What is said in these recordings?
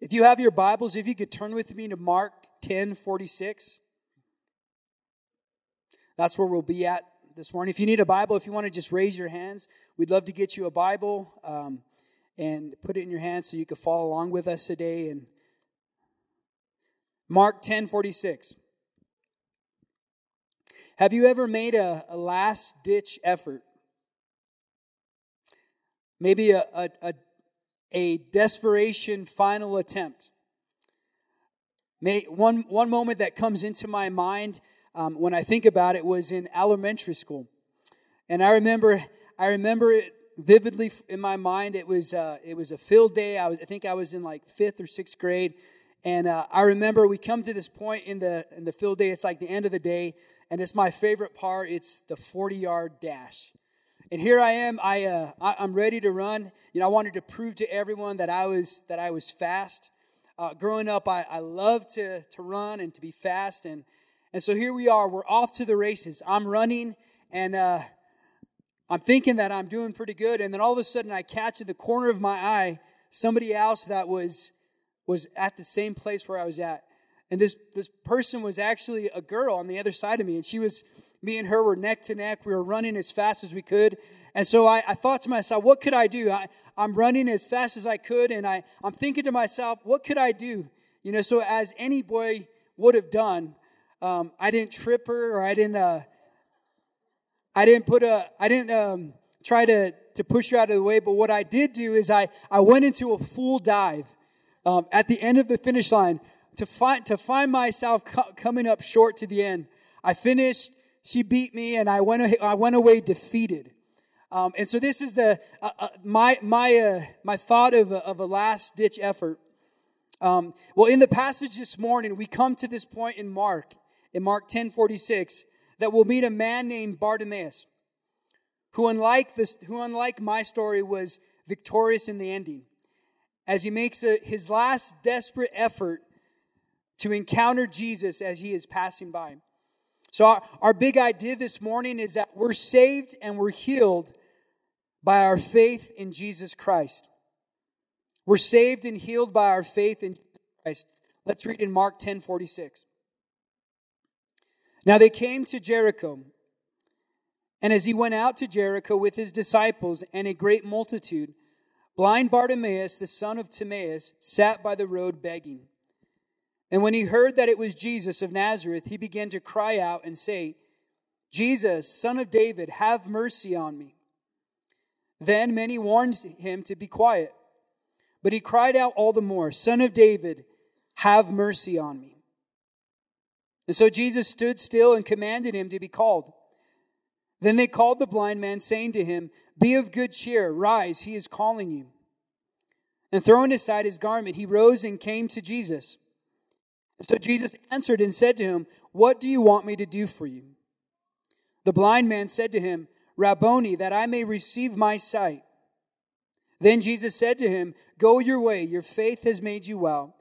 If you have your Bibles, if you could turn with me to Mark 10 46. That's where we'll be at this morning. If you need a Bible, if you want to just raise your hands, we'd love to get you a Bible um, and put it in your hands so you can follow along with us today. And Mark 10 46. Have you ever made a, a last ditch effort? Maybe a, a, a, a desperation final attempt. May, one, one moment that comes into my mind um, when I think about it was in elementary school. And I remember, I remember it vividly in my mind. It was, uh, it was a field day. I, was, I think I was in like fifth or sixth grade. And uh, I remember we come to this point in the, in the field day. It's like the end of the day. And it's my favorite part. It's the 40 yard dash. And here I am. I, uh, I, am ready to run. You know, I wanted to prove to everyone that I was, that I was fast. Uh, growing up, I, I loved to, to run and to be fast. And, and so here we are. We're off to the races. I'm running and uh, I'm thinking that I'm doing pretty good. And then all of a sudden, I catch in the corner of my eye somebody else that was, was at the same place where I was at. And this, this person was actually a girl on the other side of me. And she was, me and her were neck to neck. We were running as fast as we could. And so I, I thought to myself, what could I do? I, I'm running as fast as I could. And I, I'm thinking to myself, what could I do? You know, so as any boy would have done, um, I didn't trip her or I didn't, uh, I didn't put a, I didn't um, try to, to push her out of the way. But what I did do is I, I went into a full dive um, at the end of the finish line to find, to find myself co- coming up short to the end. I finished, she beat me, and I went, I went away defeated. Um, and so this is the uh, uh, my my uh, my thought of a, of a last ditch effort. Um, well, in the passage this morning, we come to this point in Mark, in Mark 10 46, that we'll meet a man named Bartimaeus, who, unlike, this, who, unlike my story, was victorious in the ending, as he makes a, his last desperate effort to encounter Jesus as he is passing by. So, our, our big idea this morning is that we're saved and we're healed by our faith in Jesus Christ. We're saved and healed by our faith in Christ. Let's read in Mark 10 46. Now they came to Jericho. And as he went out to Jericho with his disciples and a great multitude, blind Bartimaeus, the son of Timaeus, sat by the road begging. And when he heard that it was Jesus of Nazareth, he began to cry out and say, Jesus, son of David, have mercy on me. Then many warned him to be quiet. But he cried out all the more, Son of David, have mercy on me. And so Jesus stood still and commanded him to be called. Then they called the blind man, saying to him, Be of good cheer, rise, he is calling you. And throwing aside his garment, he rose and came to Jesus. So Jesus answered and said to him, What do you want me to do for you? The blind man said to him, Rabboni, that I may receive my sight. Then Jesus said to him, Go your way, your faith has made you well.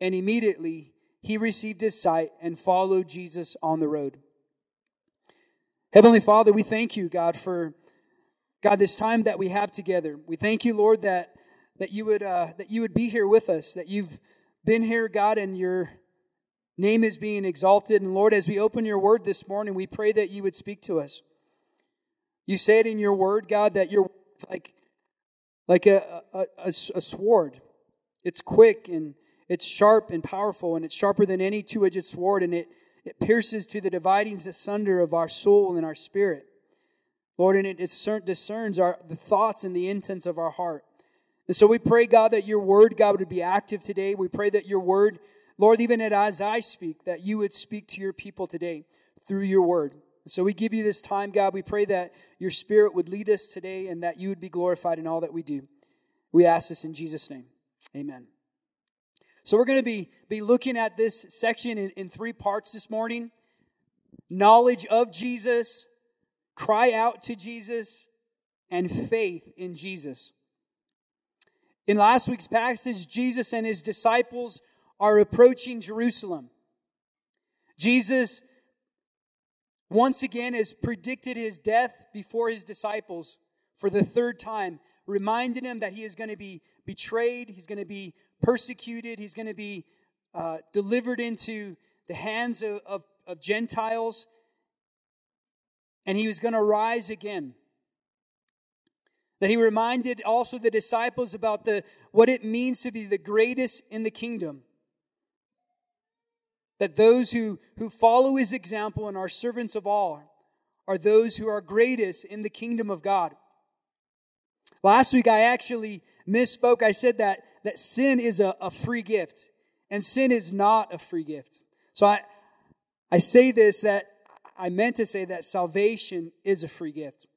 And immediately he received his sight and followed Jesus on the road. Heavenly Father, we thank you, God, for God this time that we have together. We thank you, Lord, that that you would uh, that you would be here with us, that you've been here, God, and your name is being exalted. And Lord, as we open your word this morning, we pray that you would speak to us. You say it in your word, God, that your it's like like a, a, a, a sword. It's quick and it's sharp and powerful, and it's sharper than any two edged sword, and it, it pierces to the dividings asunder of our soul and our spirit. Lord, and it discerns our, the thoughts and the intents of our heart. And so we pray, God, that your word, God, would be active today. We pray that your word, Lord, even as I speak, that you would speak to your people today through your word. So we give you this time, God. We pray that your spirit would lead us today and that you would be glorified in all that we do. We ask this in Jesus' name. Amen. So we're going to be, be looking at this section in, in three parts this morning knowledge of Jesus, cry out to Jesus, and faith in Jesus. In last week's passage, Jesus and his disciples are approaching Jerusalem. Jesus once again has predicted his death before his disciples for the third time, reminding him that he is going to be betrayed, he's going to be persecuted, he's going to be uh, delivered into the hands of, of, of Gentiles, and he was going to rise again. That he reminded also the disciples about the, what it means to be the greatest in the kingdom. That those who, who follow his example and are servants of all are those who are greatest in the kingdom of God. Last week I actually misspoke. I said that, that sin is a, a free gift, and sin is not a free gift. So I, I say this that I meant to say that salvation is a free gift.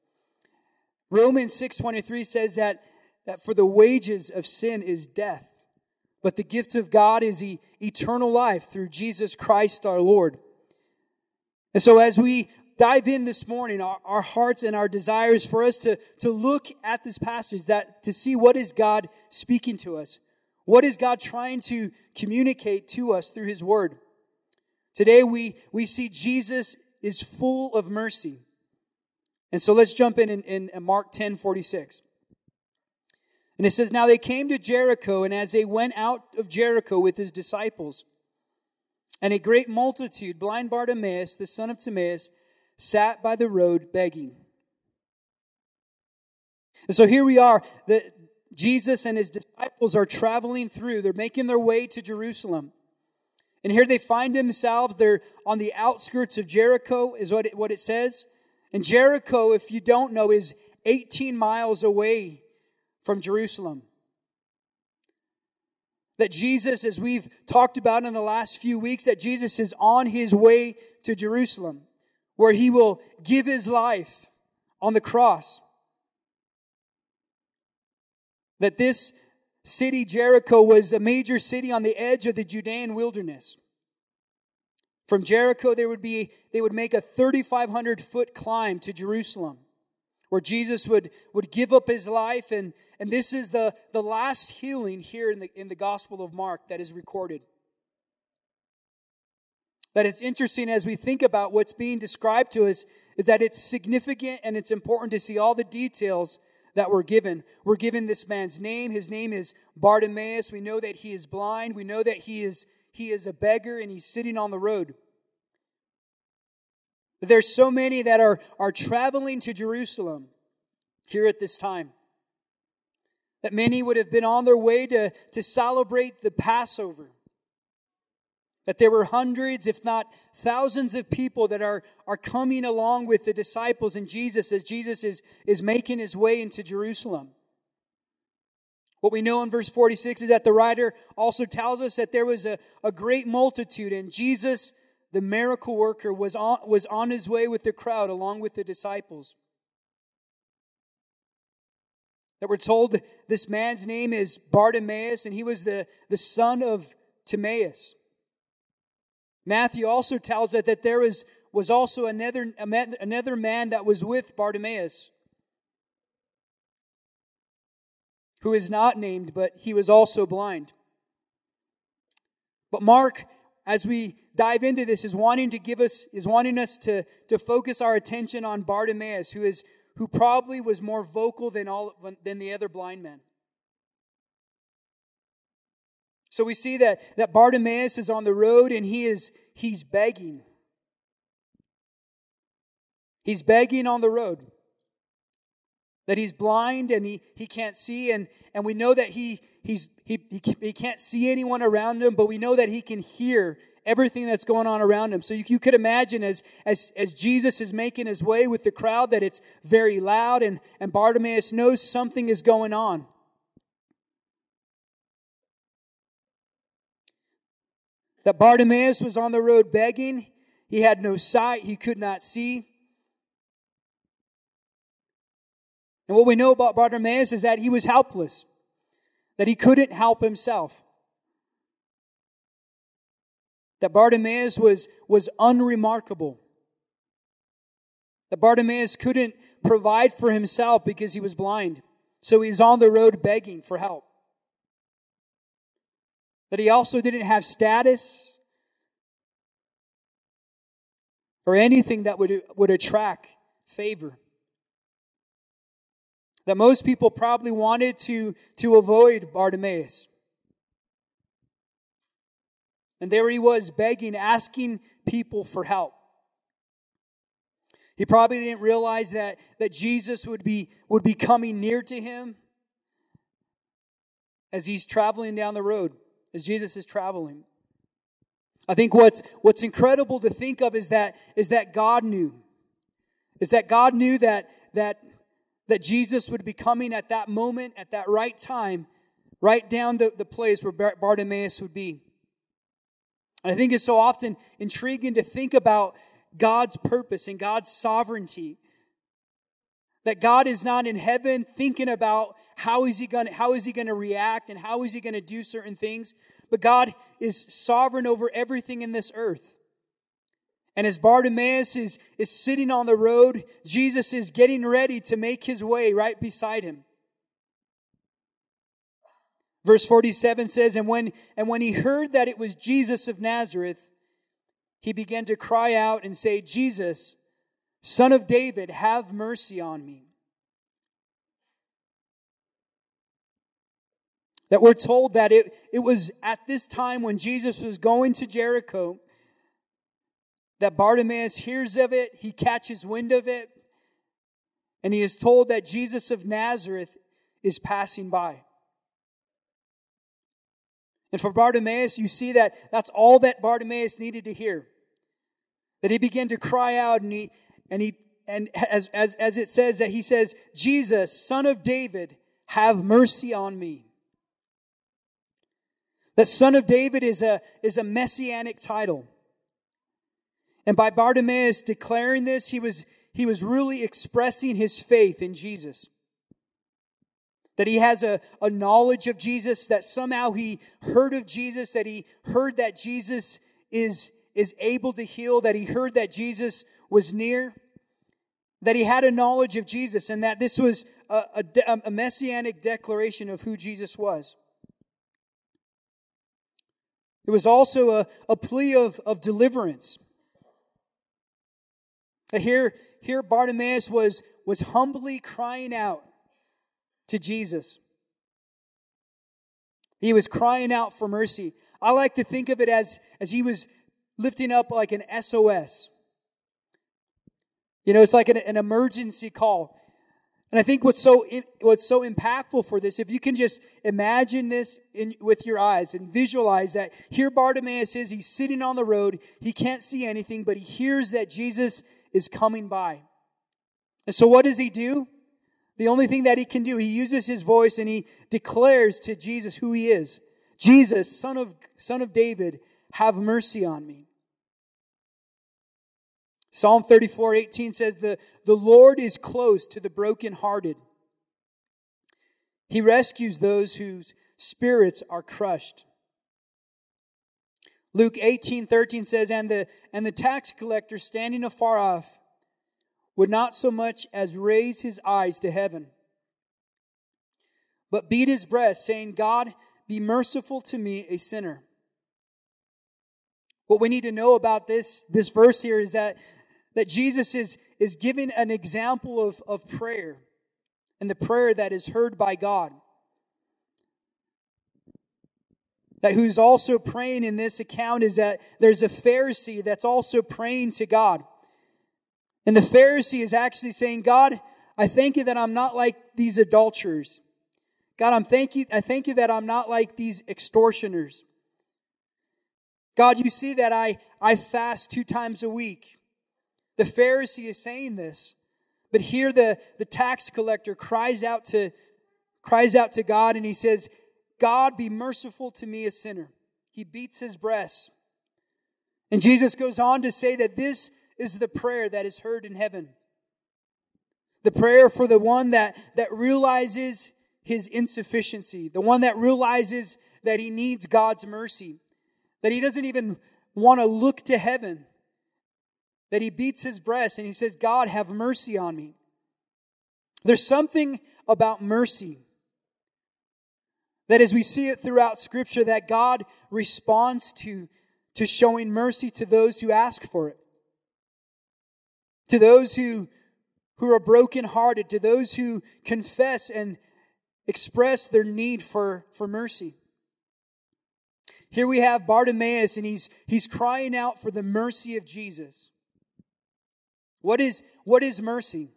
Romans 6:23 says that, that for the wages of sin is death, but the gift of God is e- eternal life through Jesus Christ our Lord. And so as we dive in this morning, our, our hearts and our desires for us to, to look at this passage, that to see what is God speaking to us. What is God trying to communicate to us through His Word? Today we, we see Jesus is full of mercy. And so let's jump in in, in Mark 10 46. And it says, Now they came to Jericho, and as they went out of Jericho with his disciples, and a great multitude, blind Bartimaeus, the son of Timaeus, sat by the road begging. And so here we are. The, Jesus and his disciples are traveling through. They're making their way to Jerusalem. And here they find themselves. They're on the outskirts of Jericho, is what it, what it says. And Jericho, if you don't know, is 18 miles away from Jerusalem. That Jesus, as we've talked about in the last few weeks, that Jesus is on his way to Jerusalem where he will give his life on the cross. That this city, Jericho, was a major city on the edge of the Judean wilderness. From Jericho, there would be, they would make a 3,500 foot climb to Jerusalem, where Jesus would, would give up his life. And, and this is the, the last healing here in the, in the Gospel of Mark that is recorded that it's interesting as we think about what's being described to us is that it's significant and it's important to see all the details that we're given. We're given this man's name. His name is Bartimaeus. We know that he is blind. We know that he is he is a beggar and he's sitting on the road. There's so many that are, are traveling to Jerusalem here at this time. That many would have been on their way to, to celebrate the Passover. That there were hundreds, if not thousands of people that are, are coming along with the disciples and Jesus as Jesus is, is making his way into Jerusalem. What we know in verse 46 is that the writer also tells us that there was a, a great multitude, and Jesus, the miracle worker, was on, was on his way with the crowd along with the disciples. That we're told this man's name is Bartimaeus, and he was the, the son of Timaeus. Matthew also tells us that there was, was also another, another man that was with Bartimaeus, who is not named, but he was also blind. But Mark, as we dive into this, is wanting to give us, is wanting us to, to focus our attention on Bartimaeus, who is who probably was more vocal than all than the other blind men. So we see that, that Bartimaeus is on the road and he is he's begging. He's begging on the road. That he's blind and he, he can't see, and, and we know that he, he's, he, he, he can't see anyone around him, but we know that he can hear everything that's going on around him. So you, you could imagine as, as, as Jesus is making his way with the crowd that it's very loud, and, and Bartimaeus knows something is going on. that Bartimaeus was on the road begging. He had no sight, he could not see. And what we know about Bartimaeus is that he was helpless, that he couldn't help himself. That Bartimaeus was, was unremarkable. That Bartimaeus couldn't provide for himself because he was blind. So he's on the road begging for help that he also didn't have status or anything that would, would attract favor. That most people probably wanted to, to avoid Bartimaeus. And there he was begging, asking people for help. He probably didn't realize that, that Jesus would be, would be coming near to him as he's traveling down the road, as Jesus is traveling. I think what's, what's incredible to think of is that, is that God knew. Is that God knew that, that, that Jesus would be coming at that moment, at that right time, right down the, the place where Bartimaeus would be. And I think it's so often intriguing to think about God's purpose and God's sovereignty. That God is not in heaven thinking about how is he going how is he going to react and how is he going to do certain things, but God is sovereign over everything in this earth. And as Bartimaeus is, is sitting on the road, Jesus is getting ready to make his way right beside him. Verse 47 says, And when, and when he heard that it was Jesus of Nazareth, he began to cry out and say, Jesus, son of David, have mercy on me. That we're told that it, it was at this time when Jesus was going to Jericho that Bartimaeus hears of it, he catches wind of it, and he is told that Jesus of Nazareth is passing by. And for Bartimaeus, you see that that's all that Bartimaeus needed to hear. That he began to cry out and he and he and as as as it says that he says, Jesus, son of David, have mercy on me. That son of David is a is a messianic title. And by Bartimaeus declaring this, he was he was really expressing his faith in Jesus that he has a, a knowledge of Jesus, that somehow he heard of Jesus, that he heard that Jesus is, is able to heal, that he heard that Jesus was near, that he had a knowledge of Jesus, and that this was a, a, a messianic declaration of who Jesus was. It was also a, a plea of, of deliverance. Here, here Bartimaeus was, was humbly crying out to Jesus. He was crying out for mercy. I like to think of it as, as he was lifting up like an SOS. You know, it's like an, an emergency call. And I think what's so what's so impactful for this, if you can just imagine this in, with your eyes and visualize that here Bartimaeus is, he's sitting on the road, he can't see anything, but he hears that Jesus is coming by. And so what does he do? The only thing that he can do, he uses his voice and he declares to Jesus who he is. Jesus, son of, son of David, have mercy on me. Psalm 34, 18 says, the, the Lord is close to the brokenhearted. He rescues those whose spirits are crushed. Luke 18, 13 says, and the, and the tax collector standing afar off would not so much as raise his eyes to heaven, but beat his breast, saying, God, be merciful to me, a sinner. What we need to know about this, this verse here is that, that Jesus is, is giving an example of, of prayer and the prayer that is heard by God. That who's also praying in this account is that there's a Pharisee that's also praying to God. And the Pharisee is actually saying, God, I thank you that I'm not like these adulterers. God, I'm thank you, I thank you that I'm not like these extortioners. God, you see that I, I fast two times a week. The Pharisee is saying this. But here the, the tax collector cries out to cries out to God and he says, God be merciful to me, a sinner. He beats his breast. And Jesus goes on to say that this is the prayer that is heard in heaven. The prayer for the one that, that realizes his insufficiency, the one that realizes that he needs God's mercy, that he doesn't even want to look to heaven, that he beats his breast and he says, God, have mercy on me. There's something about mercy that as we see it throughout Scripture, that God responds to, to showing mercy to those who ask for it to those who, who are brokenhearted, to those who confess and express their need for, for mercy. Here we have Bartimaeus, and he's, he's crying out for the mercy of Jesus. What is, what is mercy?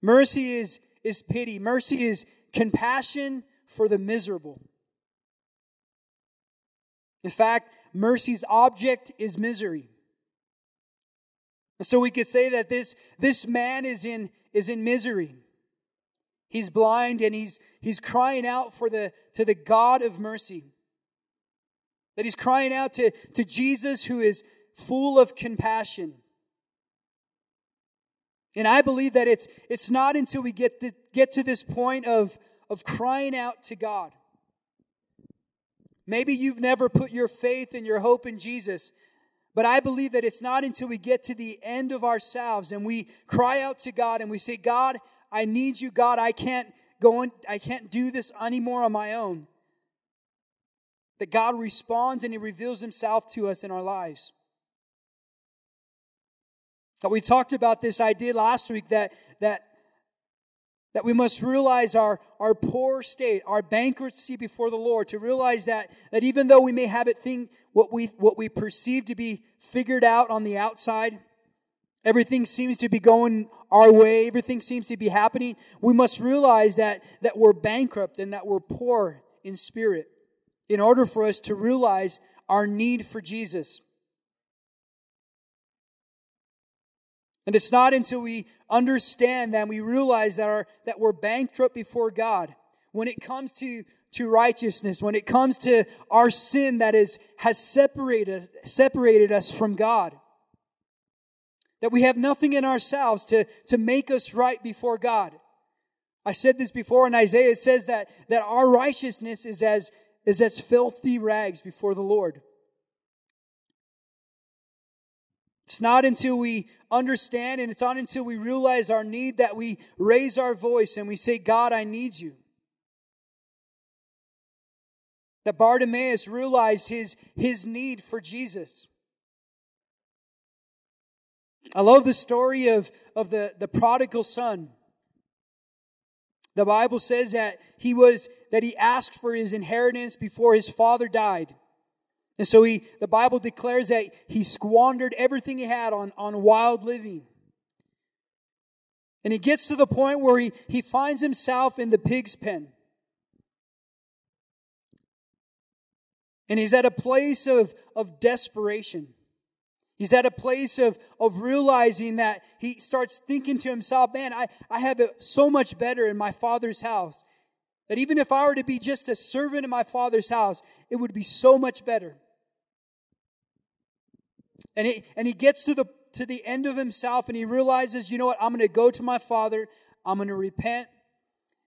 Mercy is, is pity. Mercy is compassion for the miserable. In fact, mercy's object is misery. So we could say that this, this man is in, is in misery. He's blind and he's, he's crying out for the, to the God of mercy. That he's crying out to, to Jesus who is full of compassion. And I believe that it's, it's not until we get to, get to this point of, of crying out to God. Maybe you've never put your faith and your hope in Jesus, but I believe that it's not until we get to the end of ourselves and we cry out to God and we say, God, I need you, God, I can't go on, I can't do this anymore on my own. That God responds and He reveals Himself to us in our lives. We talked about this idea last week that, that, that we must realize our, our poor state, our bankruptcy before the Lord, to realize that, that even though we may have it think what we, what we perceive to be figured out on the outside, everything seems to be going our way, everything seems to be happening, we must realize that, that we're bankrupt and that we're poor in spirit in order for us to realize our need for Jesus. And it's not until we understand that we realize that, our, that we're bankrupt before God when it comes to, to righteousness, when it comes to our sin that is, has separated, separated us from God. That we have nothing in ourselves to, to make us right before God. I said this before in Isaiah, it says that, that our righteousness is as, is as filthy rags before the Lord. It's not until we understand and it's not until we realize our need that we raise our voice and we say, God, I need you. That Bartimaeus realized his, his need for Jesus. I love the story of, of the, the prodigal son. The Bible says that he was that he asked for his inheritance before his father died. And so he, the Bible declares that he squandered everything he had on, on wild living. And he gets to the point where he, he finds himself in the pig's pen. And he's at a place of, of desperation. He's at a place of, of realizing that he starts thinking to himself, man, I, I have it so much better in my father's house. That even if I were to be just a servant in my father's house, it would be so much better. And he, and he gets to the, to the end of himself and he realizes, you know what? I'm going to go to my father. I'm going to repent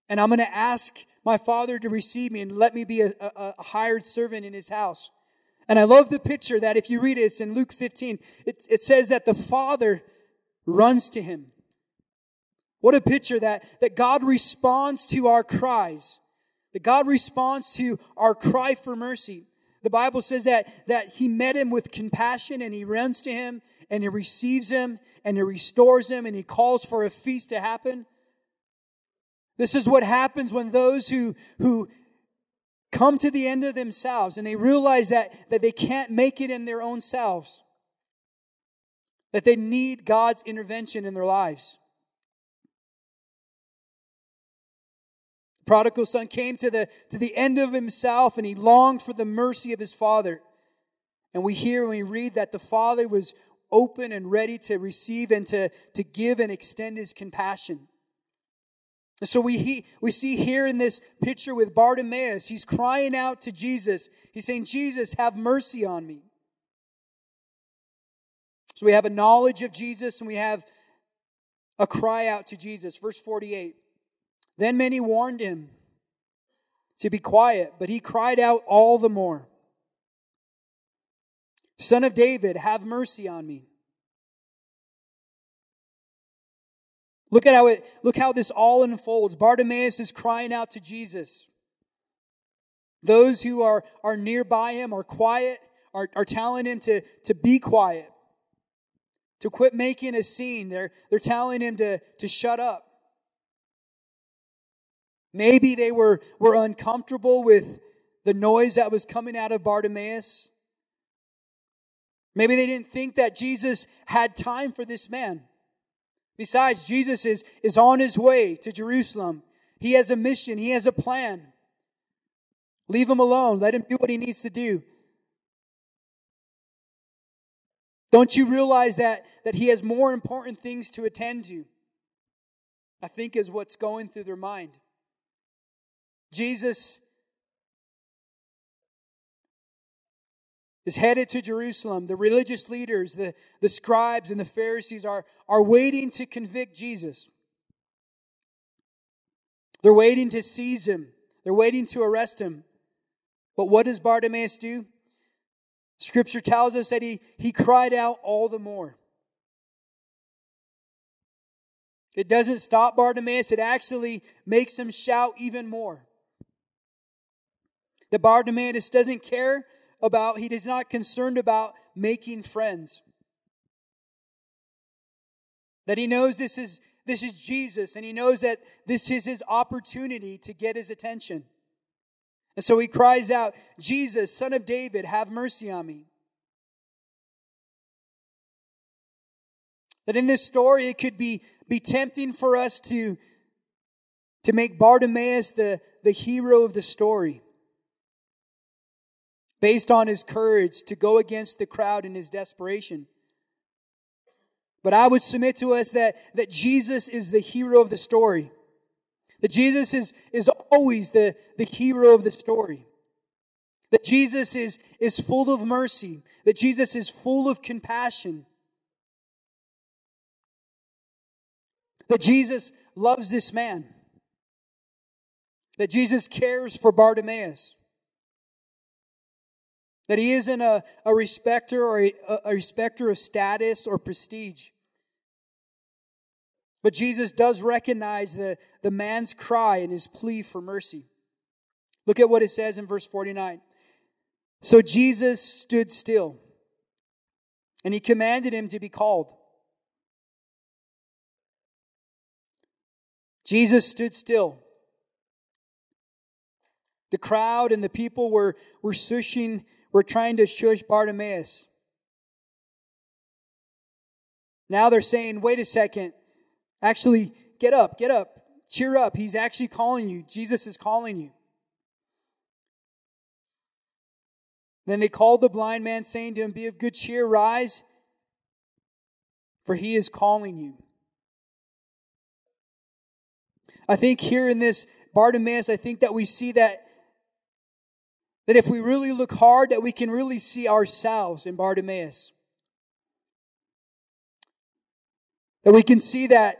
and I'm going to ask my father to receive me and let me be a, a, a, hired servant in his house. And I love the picture that if you read it, it's in Luke 15. It, it says that the father runs to him. What a picture that, that God responds to our cries. That God responds to our cry for mercy. The Bible says that, that he met him with compassion and he runs to him and he receives him and he restores him and he calls for a feast to happen. This is what happens when those who, who come to the end of themselves and they realize that, that they can't make it in their own selves, that they need God's intervention in their lives. Prodigal son came to the, to the end of himself and he longed for the mercy of his father. And we hear and we read that the father was open and ready to receive and to, to give and extend his compassion. And so we, he, we see here in this picture with Bartimaeus, he's crying out to Jesus. He's saying, Jesus, have mercy on me. So we have a knowledge of Jesus and we have a cry out to Jesus. Verse 48. Then many warned him to be quiet, but he cried out all the more Son of David, have mercy on me. Look at how it look how this all unfolds. Bartimaeus is crying out to Jesus. Those who are, are nearby him are quiet, are, are telling him to, to be quiet. to quit making a scene. They're, they're telling him to, to shut up. Maybe they were, were uncomfortable with the noise that was coming out of Bartimaeus. Maybe they didn't think that Jesus had time for this man. Besides, Jesus is, is on his way to Jerusalem. He has a mission, he has a plan. Leave him alone. Let him do what he needs to do. Don't you realize that, that he has more important things to attend to? I think is what's going through their mind. Jesus is headed to Jerusalem. The religious leaders, the, the scribes, and the Pharisees are, are waiting to convict Jesus. They're waiting to seize him, they're waiting to arrest him. But what does Bartimaeus do? Scripture tells us that he, he cried out all the more. It doesn't stop Bartimaeus, it actually makes him shout even more. The Bartimaeus doesn't care about, he is not concerned about making friends. That he knows this is, this is Jesus and he knows that this is his opportunity to get his attention. And so he cries out, Jesus, son of David, have mercy on me. That in this story, it could be, be tempting for us to, to make Bartimaeus the, the hero of the story based on his courage to go against the crowd in his desperation. But I would submit to us that, that Jesus is the hero of the story. That Jesus is, is always the, the hero of the story. That Jesus is, is full of mercy. That Jesus is full of compassion. That Jesus loves this man. That Jesus cares for Bartimaeus that he isn't a, a respecter or a, a respecter of status or prestige. But Jesus does recognize the, the man's cry and his plea for mercy. Look at what it says in verse 49. So Jesus stood still, and he commanded him to be called. Jesus stood still. The crowd and the people were, were shushing were trying to shush Bartimaeus. Now they're saying, wait a second. Actually, get up, get up, cheer up. He's actually calling you. Jesus is calling you. Then they called the blind man, saying to him, Be of good cheer, rise, for he is calling you. I think here in this Bartimaeus, I think that we see that that if we really look hard, that we can really see ourselves in Bartimaeus. That we can see that,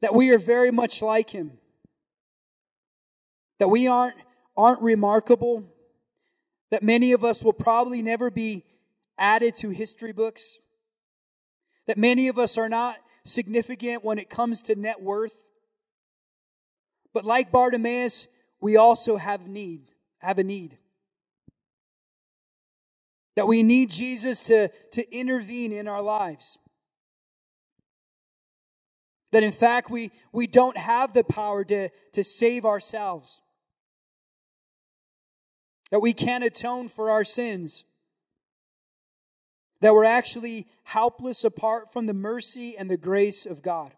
that we are very much like him. That we aren't, aren't remarkable. That many of us will probably never be added to history books. That many of us are not significant when it comes to net worth. But like Bartimaeus, we also have need have a need. That we need Jesus to, to intervene in our lives. That in fact we, we don't have the power to, to save ourselves. That we can't atone for our sins. That we're actually helpless apart from the mercy and the grace of God.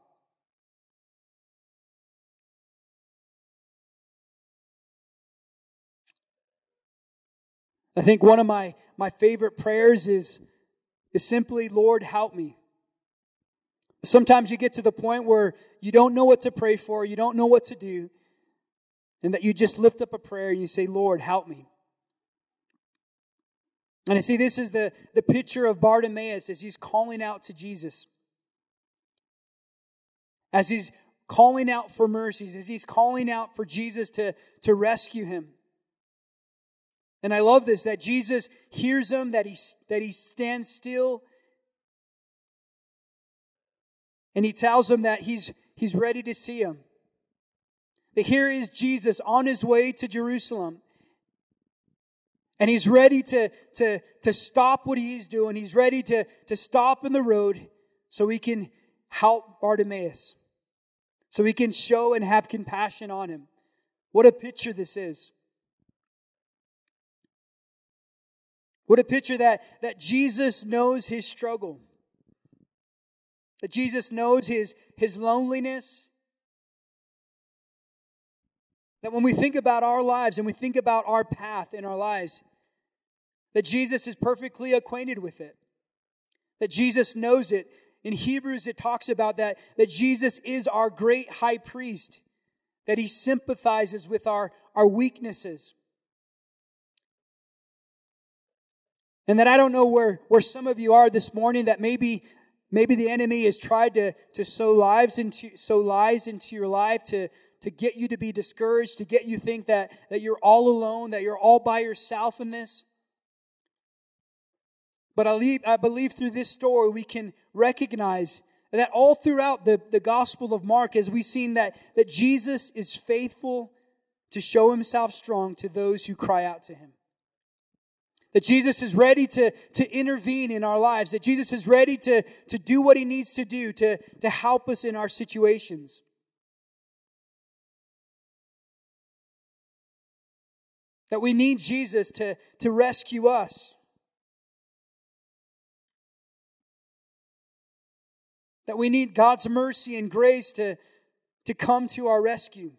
I think one of my, my favorite prayers is, is simply, Lord, help me. Sometimes you get to the point where you don't know what to pray for, you don't know what to do, and that you just lift up a prayer and you say, Lord, help me. And I see this is the, the picture of Bartimaeus as he's calling out to Jesus. As he's calling out for mercies, as he's calling out for Jesus to, to rescue him. And I love this that Jesus hears him, that he, that he stands still, and he tells him that he's, he's ready to see him. That here is Jesus on his way to Jerusalem. And he's ready to, to, to stop what he's doing. He's ready to, to stop in the road so he can help Bartimaeus. So he can show and have compassion on him. What a picture this is. What a picture that, that Jesus knows his struggle. That Jesus knows his, his loneliness. That when we think about our lives and we think about our path in our lives, that Jesus is perfectly acquainted with it. That Jesus knows it. In Hebrews, it talks about that, that Jesus is our great high priest, that he sympathizes with our, our weaknesses. And that I don't know where, where some of you are this morning that maybe maybe the enemy has tried to, to sow lives into sow lies into your life to, to get you to be discouraged, to get you think that, that you're all alone, that you're all by yourself in this. But I believe, I believe through this story we can recognize that all throughout the, the Gospel of Mark, as we've seen that, that Jesus is faithful to show himself strong to those who cry out to him. That Jesus is ready to, to intervene in our lives. That Jesus is ready to, to do what he needs to do to, to help us in our situations. That we need Jesus to, to rescue us. That we need God's mercy and grace to, to come to our rescue.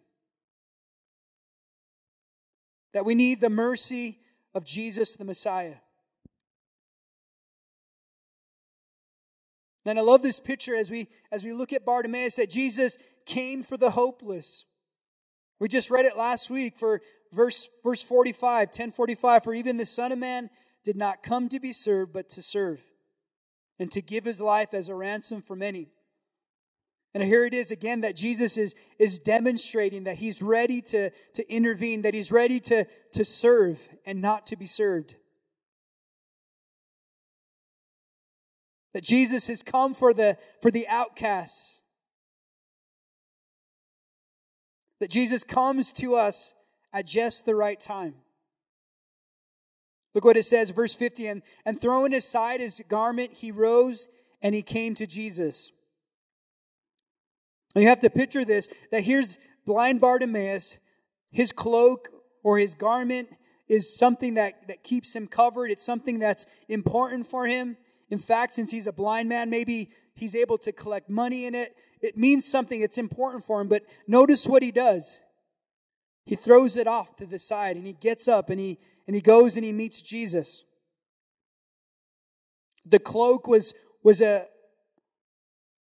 That we need the mercy of Jesus the Messiah. And I love this picture as we as we look at Bartimaeus that Jesus came for the hopeless. We just read it last week for verse verse 45, 1045 for even the son of man did not come to be served but to serve and to give his life as a ransom for many. And here it is again that Jesus is, is demonstrating that he's ready to, to intervene, that he's ready to, to serve and not to be served. That Jesus has come for the, for the outcasts. That Jesus comes to us at just the right time. Look what it says, verse 50 and, and throwing aside his garment, he rose and he came to Jesus. You have to picture this that here's blind Bartimaeus, his cloak or his garment is something that, that keeps him covered. It's something that's important for him. In fact, since he's a blind man, maybe he's able to collect money in it. It means something, it's important for him. But notice what he does. He throws it off to the side and he gets up and he and he goes and he meets Jesus. The cloak was was a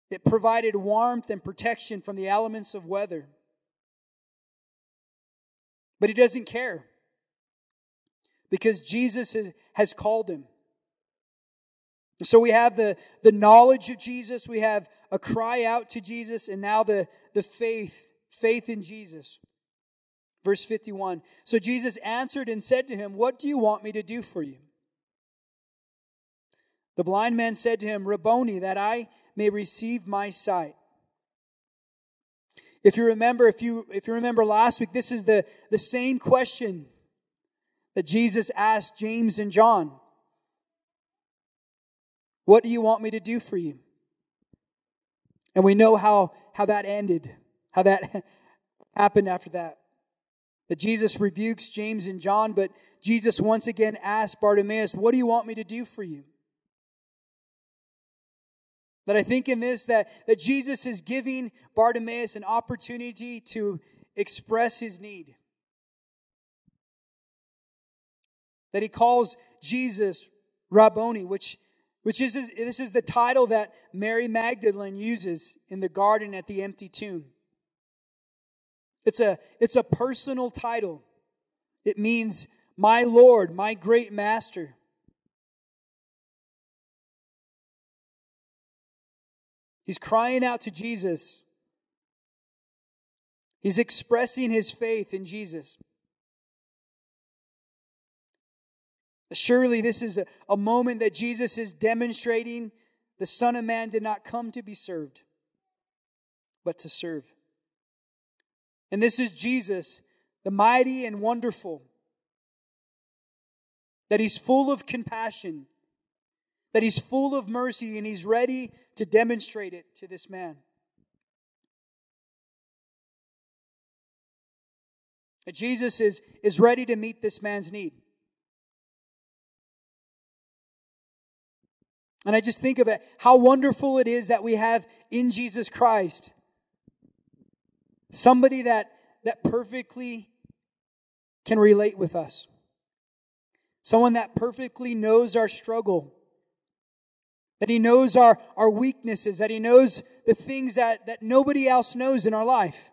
it provided warmth and protection from the elements of weather. But he doesn't care because Jesus has called him. So we have the, the knowledge of Jesus, we have a cry out to Jesus, and now the, the faith, faith in Jesus. Verse 51. So Jesus answered and said to him, What do you want me to do for you? The blind man said to him, Rabboni, that I may receive my sight. If you remember, if you if you remember last week, this is the, the same question that Jesus asked James and John. What do you want me to do for you? And we know how, how that ended, how that happened after that. That Jesus rebukes James and John, but Jesus once again asks Bartimaeus, What do you want me to do for you? That I think in this that, that Jesus is giving Bartimaeus an opportunity to express his need. That he calls Jesus Rabboni, which, which is this is the title that Mary Magdalene uses in the garden at the empty tomb. It's a, it's a personal title. It means my Lord, my great master. He's crying out to Jesus. He's expressing his faith in Jesus. Surely, this is a, a, moment that Jesus is demonstrating the Son of Man did not come to be served, but to serve. And this is Jesus, the mighty and wonderful, that he's full of compassion, that he's full of mercy, and he's ready to demonstrate it to this man. That Jesus is, is ready to meet this man's need. And I just think of it, how wonderful it is that we have in Jesus Christ somebody that, that perfectly can relate with us, someone that perfectly knows our struggle, that he knows our, our weaknesses, that he knows the things that, that nobody else knows in our life,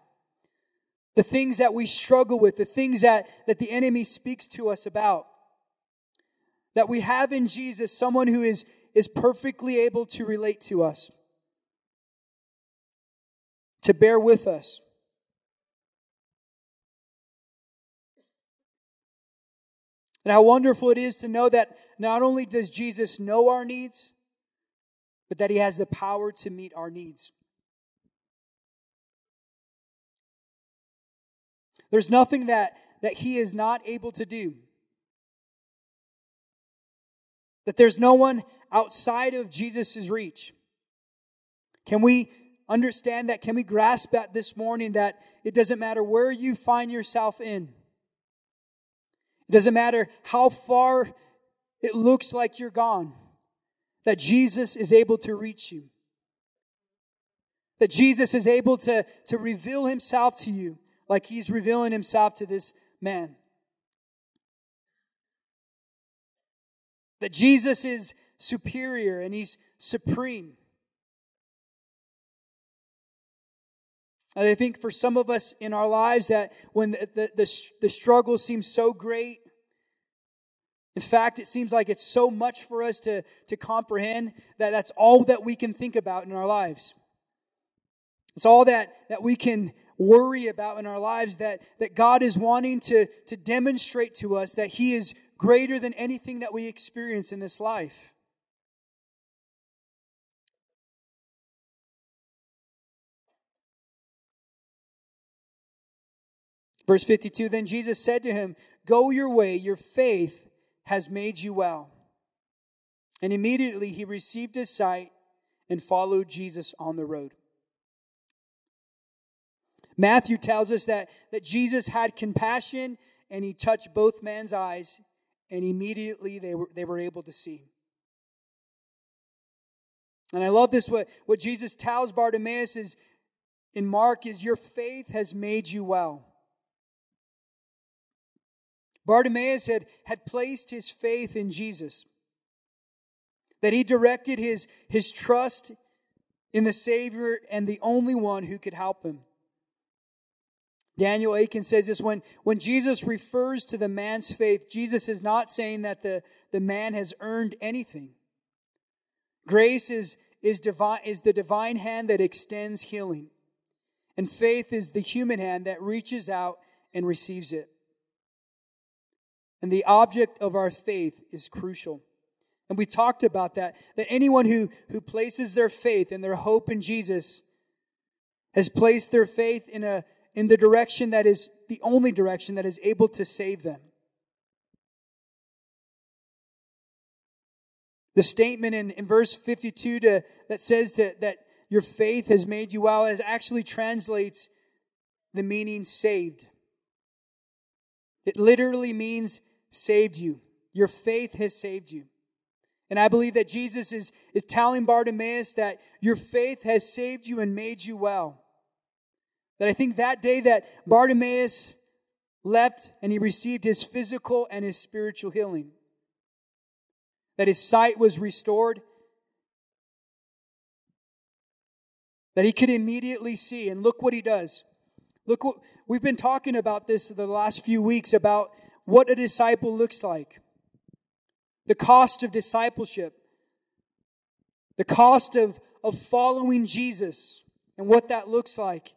the things that we struggle with, the things that, that the enemy speaks to us about. That we have in Jesus someone who is, is perfectly able to relate to us, to bear with us. And how wonderful it is to know that not only does Jesus know our needs, but that he has the power to meet our needs. There's nothing that, that he is not able to do. That there's no one outside of Jesus' reach. Can we understand that? Can we grasp that this morning that it doesn't matter where you find yourself in? It doesn't matter how far it looks like you're gone, that Jesus is able to reach you. That Jesus is able to, to reveal himself to you like he's revealing himself to this man. That Jesus is superior and he's supreme. And I think for some of us in our lives that when the, the, the, the struggle seems so great, in fact, it seems like it's so much for us to, to comprehend that that's all that we can think about in our lives. It's all that, that we can worry about in our lives that, that God is wanting to, to demonstrate to us that He is greater than anything that we experience in this life. Verse 52 Then Jesus said to him, Go your way, your faith has made you well. And immediately he received his sight and followed Jesus on the road. Matthew tells us that, that Jesus had compassion and he touched both men's eyes, and immediately they were, they were able to see. And I love this what, what Jesus tells Bartimaeus is in Mark is your faith has made you well. Bartimaeus had, had placed his faith in Jesus, that he directed his, his trust in the Savior and the only one who could help him. Daniel Akin says this when, when Jesus refers to the man's faith, Jesus is not saying that the, the man has earned anything. Grace is, is, divine, is the divine hand that extends healing, and faith is the human hand that reaches out and receives it. And the object of our faith is crucial. And we talked about that, that anyone who, who places their faith and their hope in Jesus has placed their faith in a in the direction that is the only direction that is able to save them. The statement in, in verse 52 to, that says to, that your faith has made you well it actually translates the meaning saved. It literally means saved you. Your faith has saved you. And I believe that Jesus is, is telling Bartimaeus that your faith has saved you and made you well. That I think that day that Bartimaeus left and he received his physical and his spiritual healing, that his sight was restored, that he could immediately see. And look what he does. Look what we've been talking about this the last few weeks about what a disciple looks like, the cost of discipleship, the cost of, of following Jesus, and what that looks like.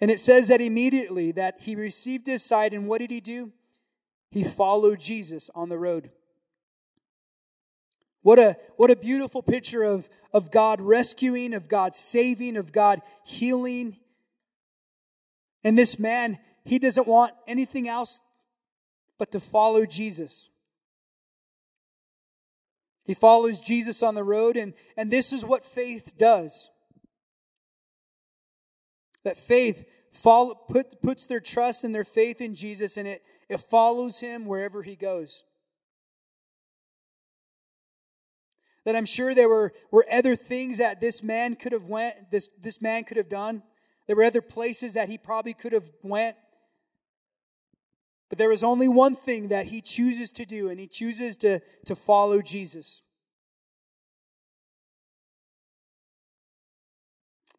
And it says that immediately that he received his sight, and what did he do? He followed Jesus on the road. What a, what a beautiful picture of, of God rescuing, of God saving, of God healing. And this man, he doesn't want anything else but to follow Jesus. He follows Jesus on the road, and, and this is what faith does. That faith follow, put, puts their trust and their faith in Jesus, and it, it follows him wherever he goes. That I'm sure there were, were other things that this man could have went, this, this man could have done. There were other places that he probably could have went. But there is only one thing that he chooses to do, and he chooses to, to follow Jesus.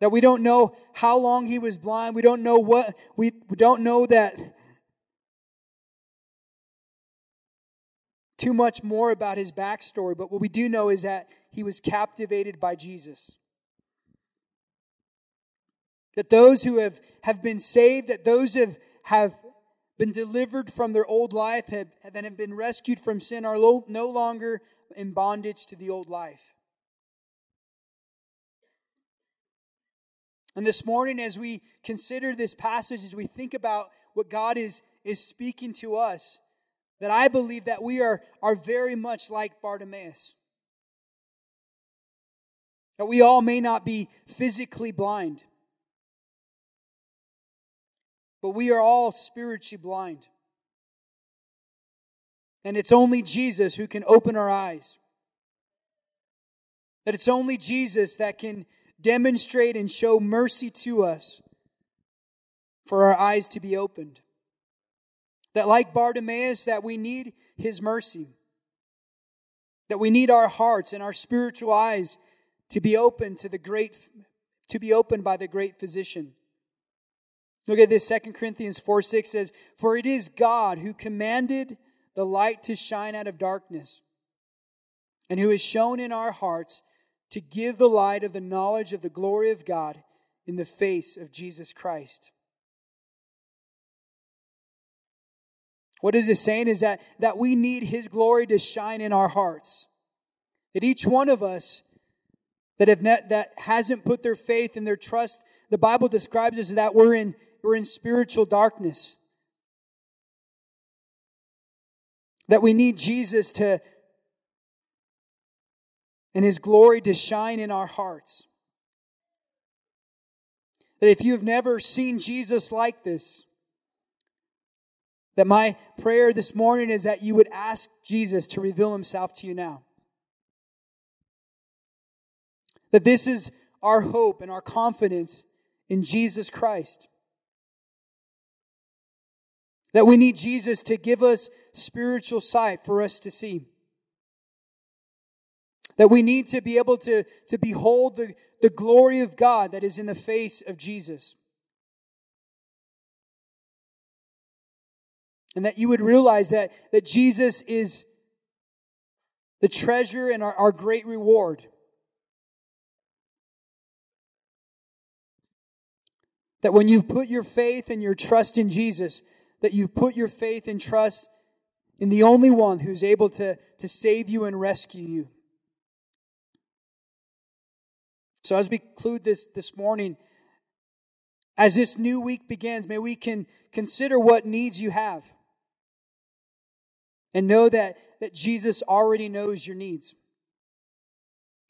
That we don't know how long he was blind. We don't know what, we, we don't know that too much more about his backstory, but what we do know is that he was captivated by Jesus. That those who have, have been saved, that those have, have been delivered from their old life, have, that have been rescued from sin, are no longer in bondage to the old life. And this morning, as we consider this passage, as we think about what God is, is speaking to us, that I believe that we are, are very much like Bartimaeus. That we all may not be physically blind, but we are all spiritually blind. And it's only Jesus who can open our eyes. That it's only Jesus that can demonstrate and show mercy to us for our eyes to be opened. That like Bartimaeus, that we need his mercy. That we need our hearts and our spiritual eyes to be open to the great to be opened by the great physician. Look at this 2 Corinthians 4 6 says, For it is God who commanded the light to shine out of darkness, and who has shone in our hearts to give the light of the knowledge of the glory of God in the face of Jesus Christ. What is it saying is that, that we need His glory to shine in our hearts. That each one of us that have that hasn't put their faith and their trust, the Bible describes us that we're in, we're in spiritual darkness. That we need Jesus to, and His glory to shine in our hearts. That if you have never seen Jesus like this, that my prayer this morning is that you would ask Jesus to reveal Himself to you now. That this is our hope and our confidence in Jesus Christ. That we need Jesus to give us spiritual sight for us to see. That we need to be able to, to behold the, the glory of God that is in the face of Jesus. And that you would realize that, that Jesus is the treasure and our, our great reward. That when you put your faith and your trust in Jesus, that you've put your faith and trust in the only one who's able to, to save you and rescue you. So, as we conclude this this morning, as this new week begins, may we can consider what needs you have. And know that, that Jesus already knows your needs.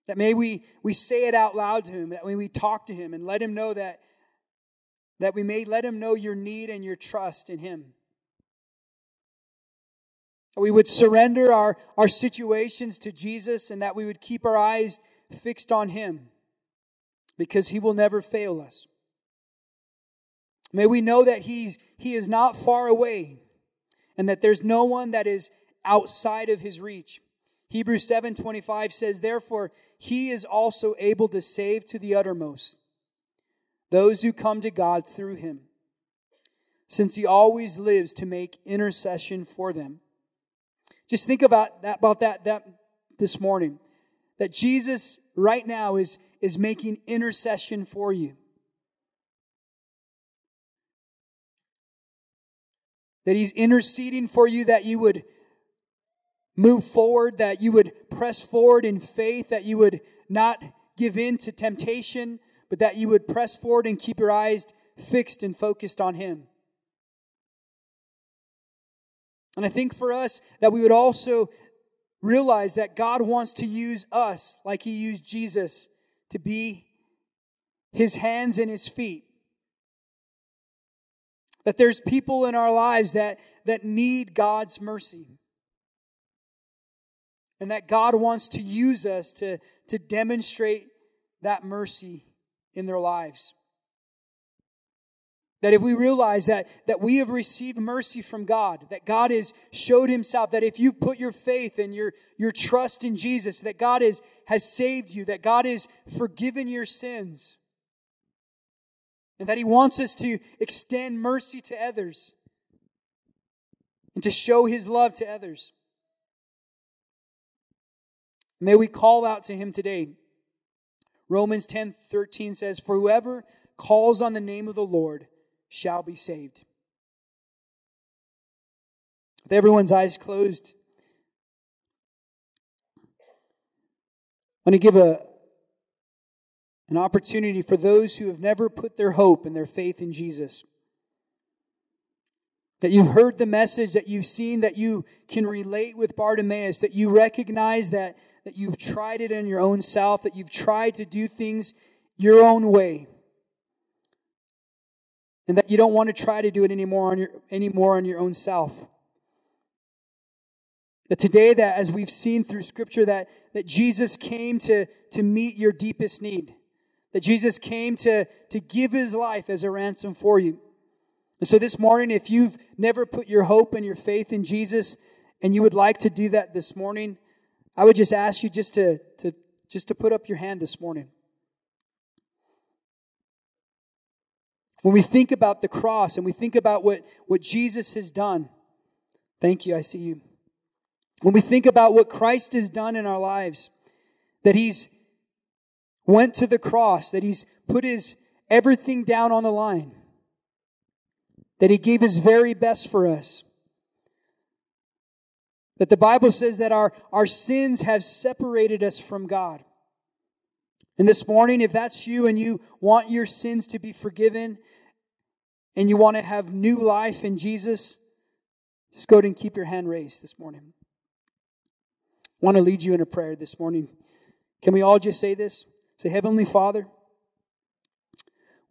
That may we, we say it out loud to him, that when we talk to him and let him know that, that we may let him know your need and your trust in him. We would surrender our, our situations to Jesus and that we would keep our eyes fixed on him because he will never fail us. May we know that he's, he is not far away and that there's no one that is outside of his reach. Hebrews 7:25 says therefore he is also able to save to the uttermost those who come to God through him since he always lives to make intercession for them. Just think about that about that, that this morning that Jesus right now is is making intercession for you. That He's interceding for you that you would move forward, that you would press forward in faith, that you would not give in to temptation, but that you would press forward and keep your eyes fixed and focused on Him. And I think for us that we would also realize that God wants to use us like he used Jesus to be his hands and his feet. That there's people in our lives that, that need God's mercy. And that God wants to use us to, to demonstrate that mercy in their lives. That if we realize that, that we have received mercy from God, that God has showed himself, that if you've put your faith and your, your trust in Jesus, that God is, has saved you, that God has forgiven your sins, and that he wants us to extend mercy to others and to show his love to others. May we call out to him today. Romans 10 13 says, For whoever calls on the name of the Lord shall be saved. With everyone's eyes closed, I want to give a, an opportunity for those who have never put their hope and their faith in Jesus. That you've heard the message, that you've seen, that you can relate with Bartimaeus, that you recognize that, that you've tried it in your own self, that you've tried to do things your own way and that you don't want to try to do it anymore on your anymore on your own self. That today, that as we've seen through Scripture, that, that Jesus came to, to meet your deepest need. That Jesus came to, to give his life as a ransom for you. And so this morning, if you've never put your hope and your faith in Jesus, and you would like to do that this morning, I would just ask you just to, to just to put up your hand this morning. When we think about the cross and we think about what, what Jesus has done, thank you, I see you. When we think about what Christ has done in our lives, that he's went to the cross, that he's put his everything down on the line, that he gave his very best for us. That the Bible says that our, our sins have separated us from God. And this morning, if that's you and you want your sins to be forgiven and you want to have new life in Jesus, just go ahead and keep your hand raised this morning. I want to lead you in a prayer this morning. Can we all just say this? Say, Heavenly Father,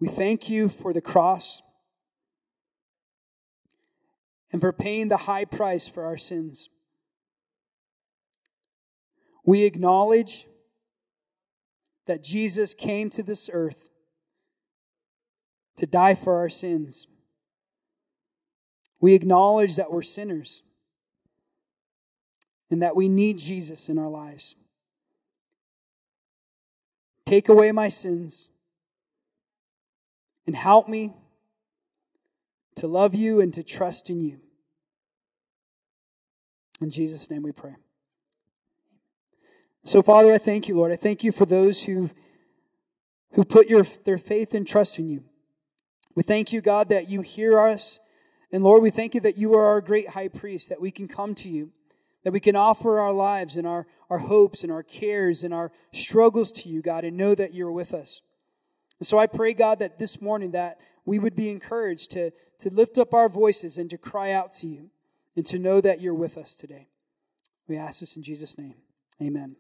we thank you for the cross and for paying the high price for our sins. We acknowledge that Jesus came to this earth to die for our sins. We acknowledge that we're sinners and that we need Jesus in our lives. Take away my sins and help me to love you and to trust in you. In Jesus' name we pray. So, Father, I thank you, Lord. I thank you for those who, who put your, their faith and trust in you. We thank you, God, that you hear us. And Lord, we thank you that you are our great high priest, that we can come to you, that we can offer our lives and our, our hopes and our cares and our struggles to you, God, and know that you're with us. And so I pray, God, that this morning that we would be encouraged to, to lift up our voices and to cry out to you and to know that you're with us today. We ask this in Jesus' name. Amen.